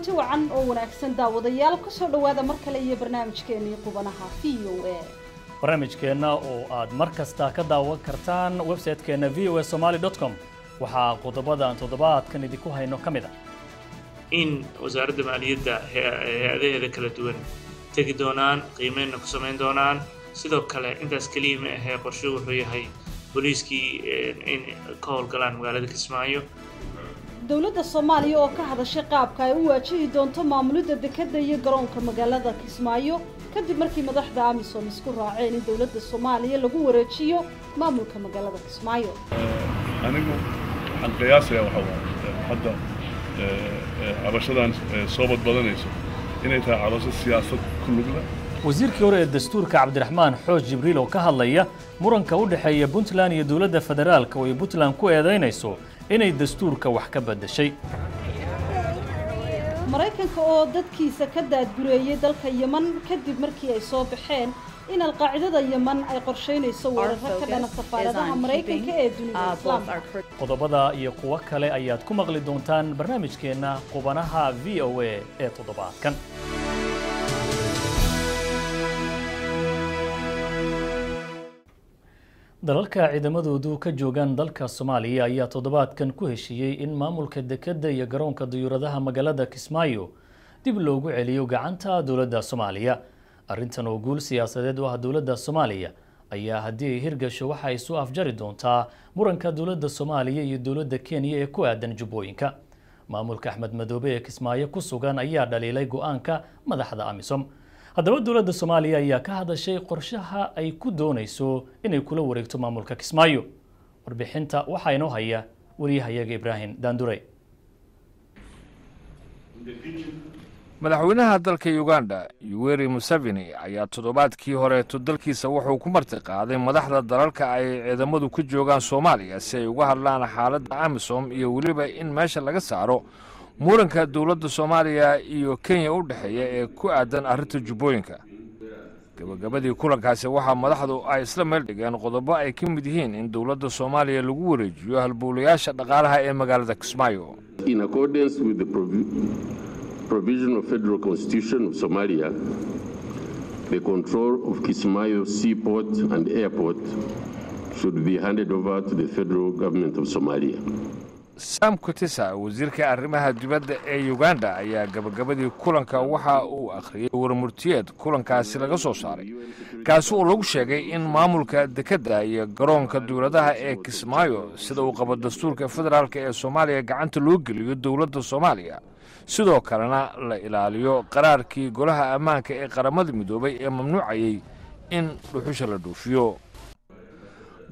kulanti wacan oo wanaagsan daawadayaal ku soo dhowaada mar kale iyo barnaamijkeenii qubanaha v o a. Barnaamijkeenna oo aad mar kasta ka daawan kartaan website-keenna v o a somaly com. Waxaa qodobadan toddobaadkan idinku hayno ka mid a. In wasaaradda maaliyadda hay'adaheeda kala duwan tegi doonaan qiimeynna ku samayn doonaan. Sidoo kale intaas keliya ma ahee qorshe wuxuu yahay booliiskii in ka howlgalaan magaalada kismaayo dowladda soomaaliya oo ka hadashay qaabka ay u waajihi doonto maamulidda dekedda iyo garoonka magaalada kismaayo kadib markii madaxda amisom isku raaceen in dowladda soomaaliya lagu wareejiyo maamulka magaalada kismaayo. Anigu waxaan qiyaasayaa waxaa waaye hadda cabashadan soo badbadanayso inay tahay cabasho siyaasad ku lugla wasiirkii hore ee dastuurka cabdiraxmaan xooj jibriil oo ka hadlaya muranka u dhexeeya puntland iyo dowladda federaalka oo ay puntland ku eedaynayso inay dastuurka wax ka beddeshay maraykanka oo dadkiisa ka daadgureeyey dalka yeman kadib markii ay soo baxeen in alqaacidada yeman ay qorshaynayso weeraro ka dhana safaaradaha maraykanka ee dunida islaamka. qodobada iyo kuwo kale ayaad ku maqli doontaan barnaamijkeenna qubanaha v o a ee toddobaadkan dalalka ciidamadoodu ka joogaan dalka soomaaliya ayaa toddobaadkan ku heshiiyey in maamulka dekedda iyo garoonka dayuuradaha magaalada kismaayo dib loogu celiyo gacanta dowladda soomaaliya. Arrintan oo guul siyaasadeed u ah dowladda soomaaliya ayaa haddii ay hirgasho waxa soo afjari doontaa muranka dowladda soomaaliya iyo dowladda kenya ee ku aadan jubbooyinka. Maamulka axmed madoobe ee kismaayo ku sugan ayaa dhaliilay go'aanka madaxda amisom haddaba dowladda soomaaliya ayaa ka hadashay qorshaha ay ku doonayso inay kula wareegto maamulka kismaayo. Warbixinta waxaa inoo haya wariyahayaga ibraahim daandurey madaxweynaha dalka uganda yuweri museveni ayaa toddobaadkii horeeto dalkiisa wuxuu ku marti qaaday madaxda dalalka ay ciidamadu ka joogaan soomaaliya si ay uga hadlaan xaaladda amisom iyo weliba in meesha laga saaro muranka dowladda soomaaliya iyo kenya u dhexeeya ee ku aadan arrinta jubbooyinka gabagabadii kulankaasi waxaa madaxdu ay isla meel dhigeen qodobo ay ka mid yihiin in dowladda soomaaliya lagu wareejiyo halbowlayaasha dhaqaalaha ee magaalada kismaayo provision of federal constitution of Somalia, the control of Kismayo seaport and airport should be handed over to the federal government of Somalia. Sam kutisa wasiirka arrimaha dibadda ee uganda ayaa gabagabadii kulanka waxa uu akhriyey warmurtiyeed kulankaasi laga soo saaray kaasi oo lagu sheegay in maamulka dekedda iyo garoonka dowladaha ee kismaayo sida uu qabo dastuurka federaalk ee soomaaliya gacanta loo geliyo dowladda soomaaliya. Sidoo kalena la ilaaliyo qaraarkii golaha ammaanka ee qaramada midoobay ee mamnuucayey in dhuxusha la dhuufiyo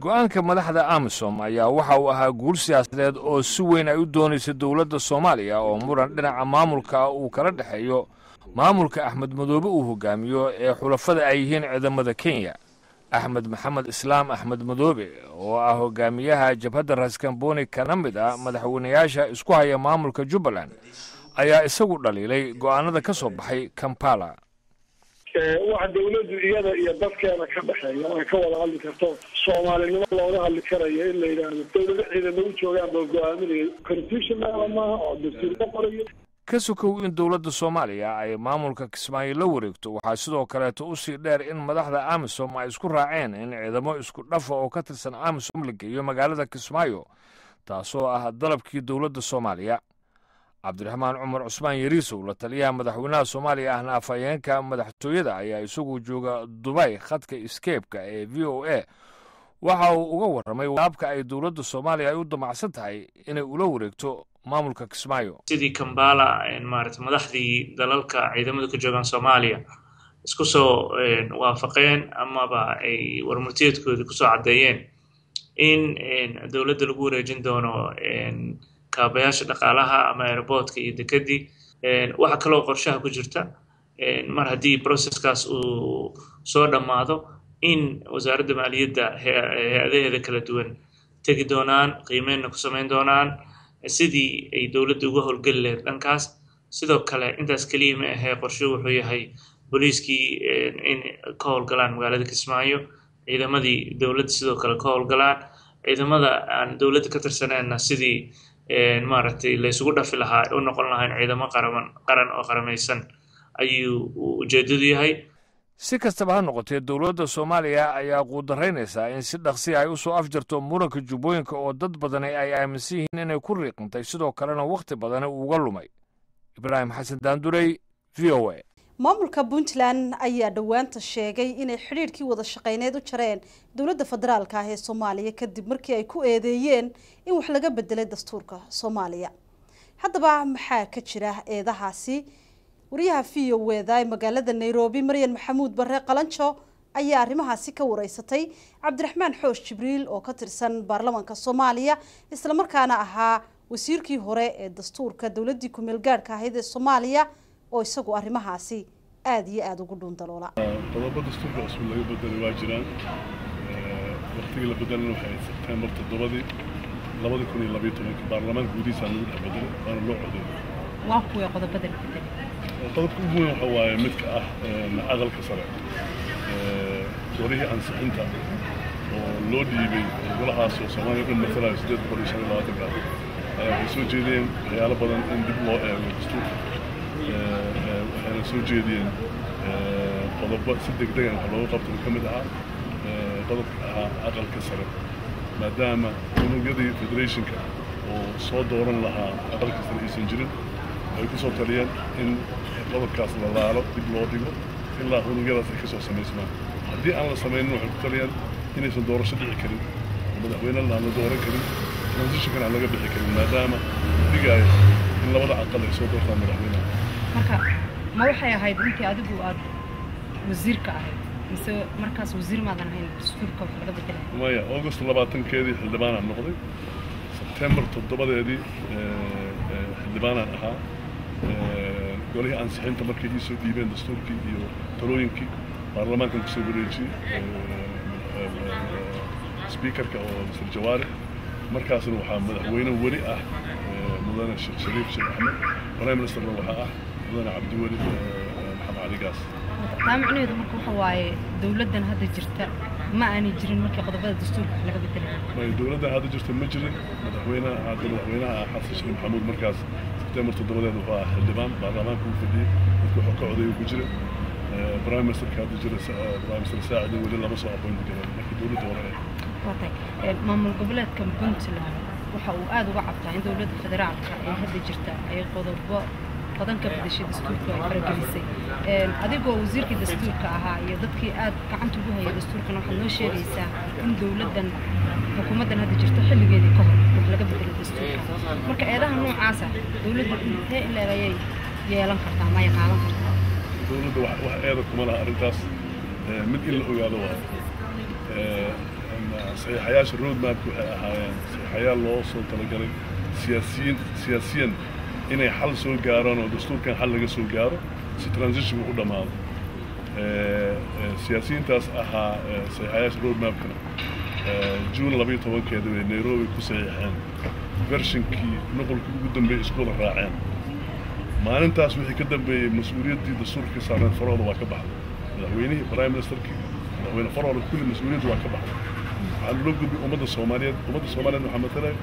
go'aanka madaxda amisom ayaa waxa uu ahaa guul siyaasadeed oo si weyn ay u doonaysa dowladda soomaaliya oo muran dhinaca maamulka uu kala dhexeeyo. Maamulka axmed madoobe uu hogaamiyo ee xulafada ay yihiin ciidamada kenya. Axmed maxamed islaam axmed madoobe oo ah hogaamiyaha jabhadda raskamboni kana mid ah madaxweynayaasha isku haya maamulka jubbaland ayaa isagu dhaliilay go'aanada ka soo baxay kampala waxa dawladdu iyada iyo dadkeeda ka dhexeeya ay ka wada hadli karto. Soomaalinimo looga hadli karayo in la yidhaahdo dawlado ciidan lagu joogaan baa go'aaminaya constitutional maaha oo dastuur ka qorayo. Ka sokow in dowladda soomaaliya ay maamulka kismaayo la wareegto. Waxaa sidoo kaleeto u sii dheer in madaxda amisom ay isku raaceen in ciidamo isku dhafa oo ka tirsan amisom la geeyo magaalada kismaayo taasoo ah dalabkii dowladda soomaaliya cabdiraxmaan cumar cusmaan yariisow la taliyaha madaxweynaha soomaaliya ahna afhayeenka madaxtooyada ayaa isagu jooga dubay khadka iskeebka ee v o a waxa uu uga warramay qaabka ay dowladda soomaaliya ay u damacsan tahay inay ula wareegto maamulka kismaayo. Sidii kambala maarata madaxdii dalalka ciidamadu ka joogaan soomaaliya isku soo waafaqeen amaba ay warmurtiyeedkooda ku soo caddeeyeen in dowladda lagu wareejin doono kaabayaasha dhaqaalaha ama airboortka iyo dekedii waxaa kaloo qorshaha ku jirta mar haddii processkaas uu soo dhammaado in wasaaradda maaliyadda hay'adaheeda kala duwan tegi doonaan qiimeynna ku samayn doonaan sidii ay dowladda uga howlgeli lahayd dhankaas. Sidoo kale intaas keliya ma ahee qorshe wuxuu yahay booliiskii in ka howlgalaan magaalada kismaayo. Ciidamadii dowladda sidoo kale ka howlgalaan. Ciidamada aan dowladda ka tirsaneenna sidii maaragtay la isugu dhafi lahaa u noqon lahayn ciidamo qaraman qaran oo qaramaysan ayuu ujeedadu yahay. Si kastaba ha noqotee dowladda soomaaliya ayaa quudaraynaysaa in si dhaqsi ay u soo afjarto muranka jubbooyinka oo dad badani ay aaminsan yihiin inay ku riiqintay sidoo kalena wakhti badani uga lumay. Ibraahim xasan daandurey v o a maamulka puntland ayaa dhowaanta sheegay inay xidhiidhkii wada shaqeyneed u jareen dowladda federaalka ah ee soomaaliya kadib markii ay ku eedeeyeen in wax laga bedelay dastuurka soomaaliya. Haddaba maxaa ka jira eedahaasi? Wariyaha v o weda ee magaalada nairobi maryan maxamuud bare qalanjo ayaa arrimahaasi ka wareysatay cabdiraxmaan xoosh jibriil oo ka tirsan baarlamaanka soomaaliya islamarkaana ahaa wasiirkii hore ee dastuurka dowladdii kumeel gaadhka ahayd ee soomaaliya oo isagu arrimahaasi aada iyo aada ugu dhuundaloola qodobo dastuurka cusub laga bedelay waa jiraan. Waktigii la bedelana waxay sebtembar toddobadii labadi kun iyo labayo tobanka baarlamaanka gudihiisaa lagu dhex bedelay waana loo codeeyay waa kuwii qodobada la bedelay qodobka ugu weyn waxa waaye midka ah aqalka sare. Golihii ansixinta oo loo dhiibay golahaas oo soomaaliya dhan matalayo siddeed boqol iyo shan iyo labaatanka ayaa waxay soo jeediyeen waxyaalo badan in dib loo eego dastuurka soo jeediyeen qodobo si degdegan wax looga qabto ka mid ahaa qodobka ahaa aqalka sare maadaama unugyadii federationka oo soo dooran lahaa aqalka sare aysan jirin ay ku soo taliyeen in qodobkaas la laalo dib loo dhigo ilaa unugyadaas ay ka soo samaysmaan haddii aan la samaynin waxay ku taliyeen inaysan doorasho dhici karin oo madaxweynena aan la dooran karin transitionkan aan laga bixi karin maadaama digaayo in labada aqal ay soo doortaan madaxweynaha ما هو وحي هيد انت ادغو اد وزيرك اهيد مس مركز وزير ما دان هين دستورك فرده كده. ويا اوغست لباتن كيدي خلدبان نقضي سبتمبر تضبدي ادي آه، خلدبان آه، أها. آه، قولي ان سحنت مركز دي سو ديبن دستورك ديو ترويمك برلمان كنت سو بريجي سبيكر كاو في الجوار مركز محمد وين وري أه. مدن الشيخ شريف شيخ أحمد. برايم مستر روحه mudane cabdiweli maxamed cali gaas taa micnaheedu marka waxa waaye dowladdan hadda jirta ma aanay jirin markii qodobada dastuurka wax laga bedelay may dowladdan hadda jirta ma jirin madaxweynaha hadda madaxweynaha ah xasan sheekh maxamuud markaas sebtembar toddobadeed wuxuu ahaa xildhibaan baarlamaanka uu fadhiyey dadka wuxuu ka codeeyay ku jira prime ministerka hadda jira prime minister saacid weli lama soo aqoon garan marka dowladda hore watay maamul goboleedka puntland waxa uu aada uga cabtaa in dowladda federaalka ee hadda jirta ay بدن كبد الشيء دستور كارجليسي أديب هو وزير كدستور كها يدك أت كعن تبوها يدستور كنا حنا شريسة إن دولة دن حكومة دن هذا جرت حل جدي كه لقى بدل الدستور مرك أيضا هم عاسة دولة دن هي اللي رأي يعلن كرتها ما يعلن كرتها دولة دو وح أيضا كمان أرجاس من إلا هو يلوى حياة الرود ما تكون حياة الله صوت الجري سياسيا سياسيا. Inay xal soo gaaraan oo dastuurkan xal laga soo gaaro si transitionka u dhammaado siyaasiyiintaas ahaa saxiixayaasha roadmapkana juun labayo tobankeeda bay nairobi ku saxiixeen. Vershinkii nuqolkii ugu dambeeyey isku wada raaceen. Maalintaas wixii ka dambeeyey mas'uuliyaddii dastuurka ka saarneed farooda waa ka baxday. Madaxweynihii prime ministerkii madaxweyne farooda kulli mas'uuliyadda waa ka baxday. Waxaa loo gudbay ummadda soomaaliyeed ummadda soomaaliyeed waxaa matalay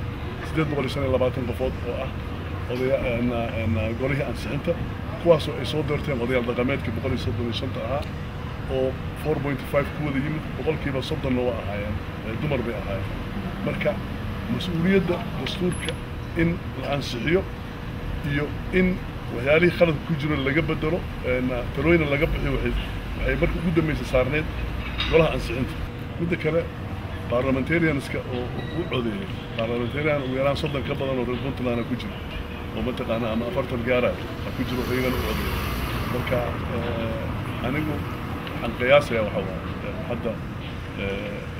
siddeed boqol iyo shan iyo labaatan qofood oo ah golihii ansixinta kuwaasoo ay soo doorteen odayaal dhaqameedkii boqol iyo soddon iyo shanta ahaa oo four point five ku wada yimid boqolkiiba soddonna waa ahaayeen dumar bay ahaayeen marka mas'uuliyadda dastuurka in la ansixiyo iyo in waxyaalihii khaladka ku jiro laga bedelo talooyina laga bixiyo waxay marka ugu dambaysa saarneyd golaha ansixinta midda kale parliamentarianska oo u codeeyey parliamentarian ugu yaraan soddon ka badan oo reer puntland ku jiro ومتقانا أما أفرت الجارات أكجروا فيها الأوضي بركة آه، أنيقو عن قياس يا وحوا حتى آه،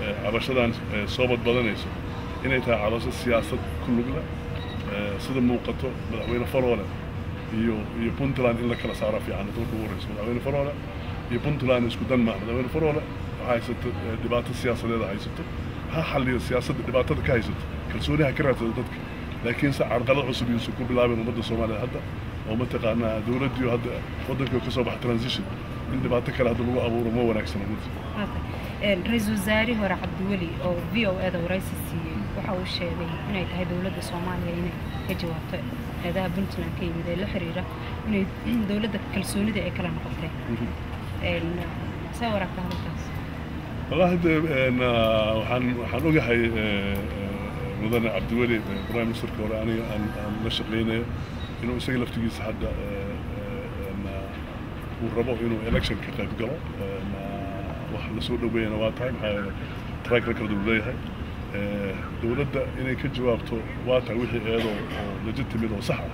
آه، عبشدان صوبت بدنيس إن إتا على السياسة كل جلة صدم موقته بدعوين فرولة يو يو بنتلان إلا كلا سعر في عنا. تقول كورس بدعوين فرولة يو بنتلان إسكتن ما. بدعوين فرولة هاي ست دبات السياسة ده هاي ست. ها حل السياسة دبات هذا كايزت كل سوري هكرت هذا laakiin se carqalad cusub yuusan ku bilaabin ummadda soomaaliya hadda oo mataqaanaa dowladdiiyo hadda waddanka ka soo baxa transition in dhibaato kale hadda lagu abuuro ma wanaagsana runtii ra'iisul wasaarihii hore cabdiweli oo v o eda waraysi siiyey waxa uu sheegay inay tahay dowladda soomaaliya inay ka jawaabto eedaha puntland ka yimid ee la xiriira inay dowladda kalsoonida ay kala noqotay. See waraagta hadalkaas wallahi de waxaan waxaan ogahay mudane cabdiweli prime ministerka hore aniga aan la shaqaynayo inuu isaga laftigiisa hadda uu rabo inuu election ka qayb galo wax la soo dhoweeyana waa tahay maxaa yeele track record uu leeyahay. Dowladda inay ka jawaabto waa tahay wixii eedoo oo legitimate oo sax ah.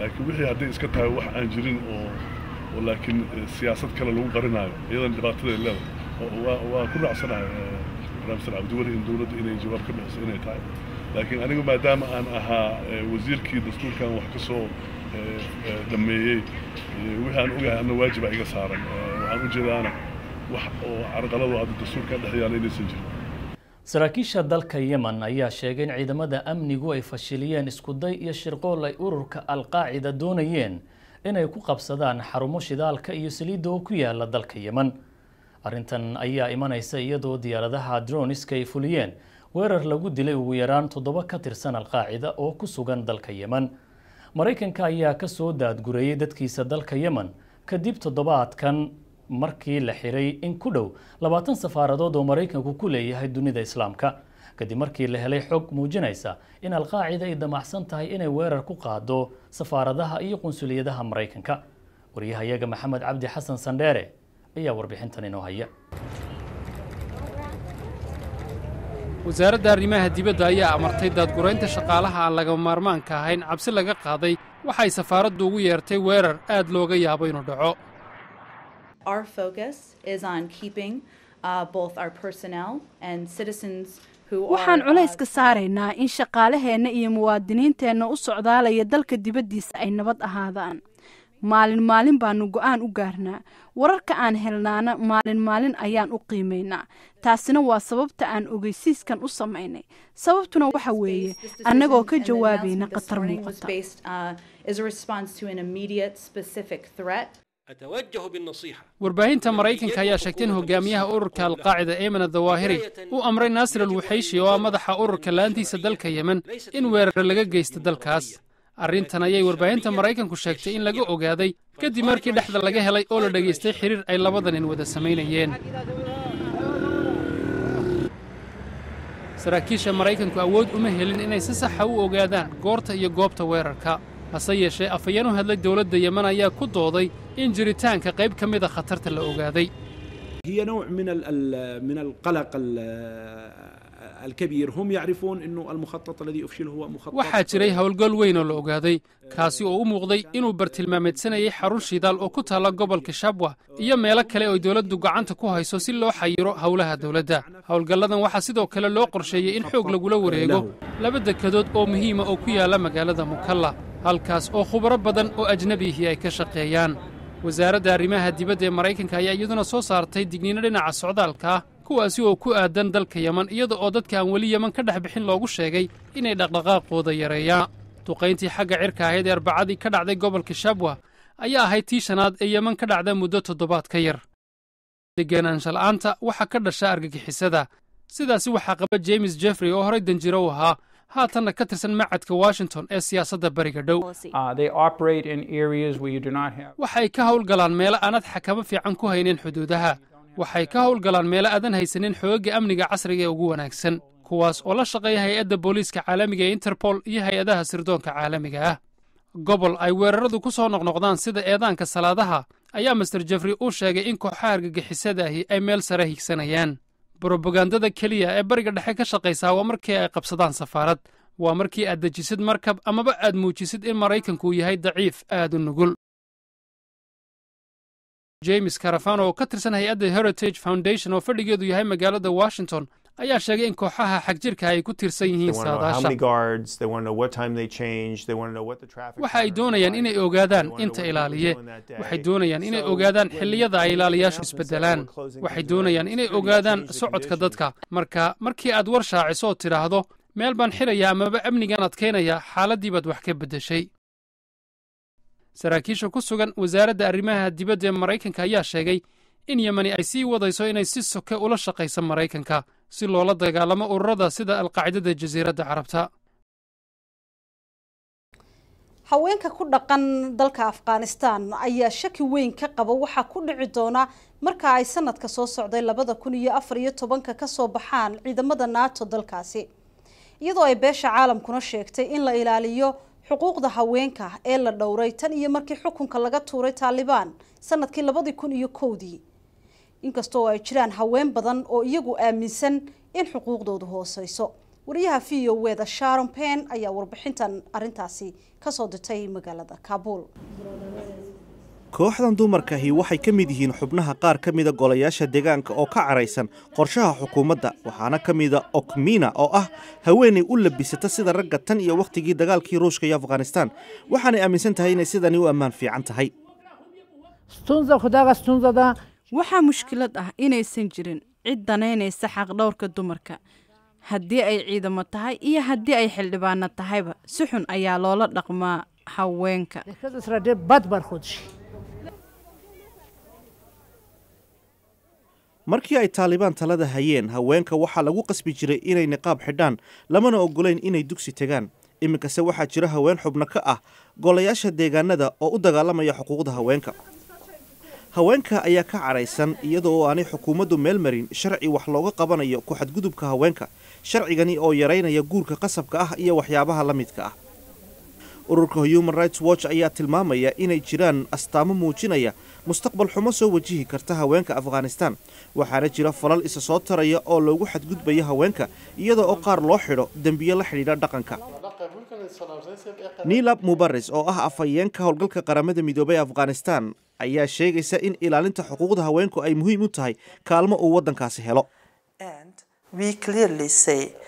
Laakiin wixii hadday iska tahay wax aan jirin oo laakiin siyaasad kale lagu qarinaayo iyadan dhibaatadeed leedahay waa ku raacsanahay barnaamijka cabdiweli in dowladda inay jawaab ka bixiso inay tahay laakiin anigu maadaama aan ahaa wasiirkii dastuurkan wax ka soo dhameeyey wixii aan waajiba iga saaran waxaan u jeedaana wax oo carqaladu hadda dastuurkan dhex inaysan jirin. Saraakiisha dalka yemen ayaa sheegay in ciidamada amnigu ay fashiliyeen iskuday iyo shirqool ay ururka alqaacida doonayeen inay ku qabsadaan xarumo shidaalka iyo saliidda oo ku yaalla dalka yemen. Arrintan ayaa imanaysa iyadoo diyaaradaha droniska ay fuliyeen weerar lagu dilay ugu yaraan toddoba ka tirsan alqaacida oo ku sugan dalka yemen. Maraykanka ayaa ka soo daadgureeyey dadkiisa dalka yemen kadib toddobaadkan markii la xiray in ku dhow labaatan safaaradood oo maraykanku ku leeyahay dunida islaamka. Kadib markii la helay xog muujinaysa in alqaacida ay damacsan tahay inay weerar ku qaado safaaradaha iyo qunsuliyadaha maraykanka. Waryahayaga maxamed cabdi xasan sandheere ayaa warbixintan inoo haya wasaaradda arrimaha dibadda ayaa amartay daadguraynta shaqaalaha aan lagama maarmaanka ahayn cabsi laga qaaday. Waxay safaaraddu ugu yeertay weerar aad looga yaabo inuu dhaco. Waxaan culayska saaraynaa in shaqaalaheenna iyo muwaadiniinteenna u socdaalaya dalka dibaddiisa ay nabad ahaadaan maalin maalin baanu go'aan u gaarnaa. Wararka aan helnaana maalin maalin ayaan u qiimaynaa taasina waa sababta aan ogeysiiskan u samaynay. Sababtuna waxa weeye annagoo ka jawaabayna khatar muuqata. warbaahinta maraykanka ayaa sheegtay in hogaamiyaha ururka alqaacida eeman adawaahiri uu amray naasir alwuxayshi oo ah madaxa ururka laantiisa dalka yemen in weerar laga geysto dalkaas arrintan ayay warbaahinta maraykanku sheegtay in laga ogaaday kadib markii dhexda laga helay oo la dhegaystay xiriir ay labada nin wada samaynayeen. Saraakiisha maraykanku awood uma helin inay si saxa u ogaadaan goorta iyo goobta weerarka. Hase yeeshee afhayeen u hadlay dowladda yemen ayaa ku dooday in jiritaanka qayb ka mida khatarta la ogaaday waxaa jiray howlgal weyn oo la ogaaday kaasi oo u muuqday inuu bartilmaameedsanayay xarun shidaal oo ku taalla gobolka shabwa iyo meelo kale oo dowladdu gacanta ku hayso si loo xayiro howlaha dowladda howlgalladan waxaa sidoo kale loo qorsheeyey in xoog lagula wareego laba dekadood oo muhiima oo ku yaalla magaalada mukalla halkaas oo khubaro badan oo ajnabihii ay ka shaqeeyaan wasaaradda arrimaha dibadda ee maraykanka ayaa iyaduna soo saartay digniino dhinaca socdaalka ah kuwaasi oo ku aadan dalka yemen iyada oo dadka aan weli yemen ka dhex bixin loogu sheegay inay dhaqdhaqaaqooda yareeyaan. Duqayntii xagga cirka ahayd ee arbacadii ka dhacday gobolka shabwa ayaa ahayd tii shanaad ee yemen ka dhacda muddo toddobaad ka yar. Degenaanshala'aanta waxaa ka dhasha argagixisada. Sidaasi waxaa qaba james jeffrey oo horay danjiro u ahaa. Haatanna ka tirsan macadka washington ee siyaasadda bariga dhow. Waxay ka howlgalaan meelo aanad xakamo fiican ku haynin xuduudaha waxay ka howlgalaan meelo aadan haysanin xoogagga amniga casriga ee ugu wanaagsan kuwaas oo la shaqeeya hay'adda booliiska caalamiga ee interpol iyo hay'adaha sirdoonka caalamiga ah. Gobol ay weeraradu ku soo noqnoqdaan sida eedaanka salaadaha ayaa master jeffrey uu sheegay in kooxaha argagixisada ahi ay meel sare higsanayaan brobagandada keliya ee bariga dhexe ka shaqaysaa waa markii ay qabsadaan safaarad waa markii aad dejisid markab amaba aad muujisid in maraykanku yahay daciif aad u nugul james carafano oo ka tirsan hay'adda heritage foundation oo fadhigeedu yahay magaalada washington ayaa sheegay in kooxaha xagjirka ay ku tiirsan yihiin saadaasha. waxa ay doonayaan inay ogaadaan inta ilaaliye. waxay doonayaan inay ogaadaan xilliyada ay ilaaliyaashu isbeddelaan. waxay doonayaan inay ogaadaan socodka dadka. Marka markii aad war shaaciso oo tidhaahdo meel baan xidhaya amaba amnigan adkaynaya xaaladdii baad wax ka beddeshay saraakiisha ku sugan wasaaradda arrimaha dibadda ee maraykanka ayaa sheegay in yemani ay sii wadayso inay si soke ula shaqayso maraykanka si loola dagaalamo ururada sida alqaacidada jasiiradda carabta. Haweenka ku dhaqan dalka afghanistan ayaa shaki weyn ka qaba waxaa ku dhici doona marka ay sanadka soo socday labada kun iyo afar iyo tobanka ka soo baxaan ciidamada nato dalkaasi. Iyadoo ay beesha caalamkuna sheegtay in la ilaaliyo xuquuqda haweenka ee la dhowray tan iyo markii xukunka laga tuuray taalibaan sannadkii labadii kun iyo kowdii. Inkastoo ay jiraan haween badan oo iyagu aaminsan in xuquuqdoodu hooseyso wariyaha v o weda sharon pen ayaa warbixintan arintaasi ka soo dirtay magaalada kaabul kooxdan dumarkahi waxay ka mid yihiin xubnaha qaar ka mida golayaasha deegaanka oo ka caraysan qorshaha xukuumadda waxaana ka mida okmina oo ah haweenay u labisata sida ragga tan iyo wakhtigii dagaalkii ruushka iyo afghanistan. Waxaanay aaminsan tahay inay sidani u ammaan fiican tahay. Waxaa mushkilad ah inaysan jirin cid danaynaysa xaqdhowrka dumarka. Haddii ay ciidamo tahay iyo haddii ay xildhibaano tahayba si xun ayaa loola dhaqmaa haweenka markii ay taalibaan talada hayeen haweenka waxaa lagu qasbi jiray inay niqaab xidhaan lamana ogolayn inay dugsi tegaan. Iminkase waxaa jira haween xubno ka ah golayaasha deegaanada oo u dagaalamaya xuquuqda haweenka. Haweenka ayaa ka caraysan iyadoo aanay xukuumaddu meel marin sharci wax looga qabanayo ku xadgudubka haweenka. Sharcigani oo yaraynaya guurka qasabka ah iyo waxyaabaha la midka ah ururka human rights watch ayaa tilmaamaya inay jiraan astaamo muujinaya mustaqbal xumo soo wajihi karta haweenka afghanistan. Waxaana jira falal isa soo taraya oo loogu xadgudbayo haweenka iyada oo qaar loo xidho dembiyo la xidhiidha dhaqanka. Niilab mubaris oo ah afhayeenka howlgalka qaramada midoobay afghanistan ayaa sheegaysa in ilaalinta xuquuqda haweenku ay muhiim u tahay kaalmo uu waddankaasi helo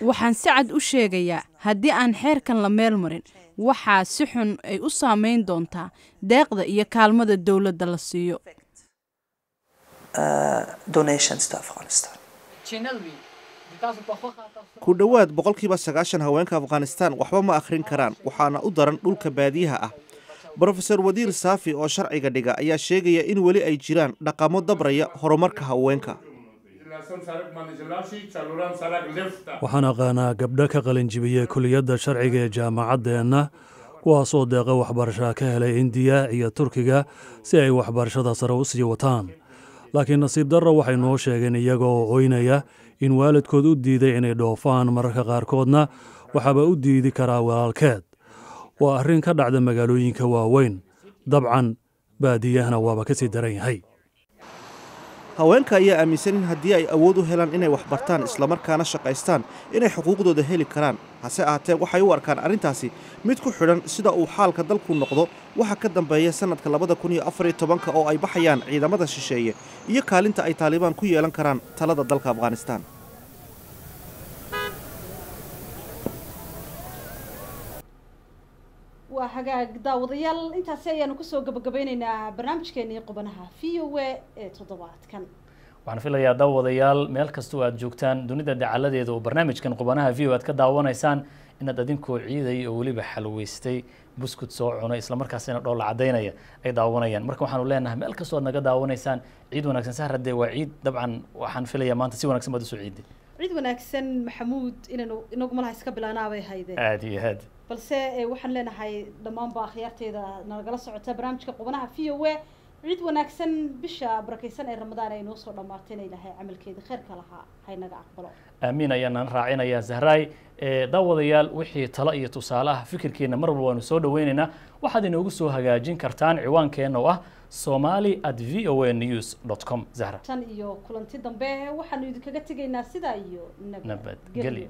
waxaan si cad u sheegayaa haddii aan xeerkan la meel marin waxaa si xun ay u saamayn doontaa deeqda iyo kaalmada dowladda la siiyo. Ku dhowaad boqolkiiba sagaashan haweenka afghanistan waxba ma akhrin karaan waxaana u daran dhulka baadiyaha ah. Brofeor wadiir saafi oo sharciga dhiga ayaa sheegaya in weli ay jiraan dhaqamo dabraya horumarka haweenka waxaan aqaanaa gabdho ka qalinjibiyey kuliyadda sharciga ee jaamacaddeenna kuwaasoo deeqa waxbarashaa ka helay indiya iyo turkiga si ay waxbarashada sare u sii wataan. Laakiin nasiib darro waxay noo sheegeen iyaga oo oynaya in waalidkood u diiday inay dhoofaan. Mararka qaarkoodna waxaaba u diidi karaa walaalkeed. Waa arrin ka dhacda magaalooyinka waaweyn. Dabcan baadiyahana waaba ka sii daran yahay haweenka ayaa aaminsan in haddii ay awood u helaan inay wax bartaan islamarkaana shaqaystaan inay xuquuqdooda heli karaan. Hase ahaatee waxay u arkaan arrintaasi mid ku xidhan sida uu xaalka dalku noqdo. Waxa ka dambeeya sannadka labada kun iyo afar iyo tobanka oo ay baxayaan ciidamada shisheeye iyo kaalinta ay taalibaan ku yeelan karaan talada dalka afghanistan waa hagaag daawadayaal. Intaasi ayaanu ku soo gabagabeyneynaa barnaamijkeenii qubanaha v o a ee toddobaadkan. Waxaan filayaa daawadayaal. Meel kastoo aad joogtaan dunida dacaladeeda oo barnaamijkan qubanaha v o aad ka daawanaysaan inaad adinkoo ciiday oo weliba xalweystay buskut soo cunay islamarkaasina dhoolla cadaynaya ay daawanayaan. Marka waxaanu leenahay meel kastoo aad naga daawanaysaan ciid wanaagsan. Sahar haddee waa ciid. Dabcan waxaan filayaa maanta si wanaagsan baad u soo ciiday ciid wanaagsan maxamuud inaynu inagu malaha iska bilaanaabay haydeen aada iyo aad balse waxaan leenahay dhammaanba akhyaarteeda nagala socota barnaamijka qubanaha v o a. Ciid wanaagsan bisha barakaysan ee ramadaan ay noo soo dhammaatayna ilaahay camalkeeda khayrka lahaa haynaga aqbalo. Aamiin ayaanaan raacinayaa zahraay daawadayaal wixii talo iyo tusaale ah fikirkeenna mar walba waanu soo dhaweynaynaa waxaad inoogu soo hagaajin kartaan ciwaankeenna oo ah somali at v o a news dot com. Zahra. Tan iyo kulanti dambe waxaanu idinkaga tegaynaa sidaa iyo nabadgelyo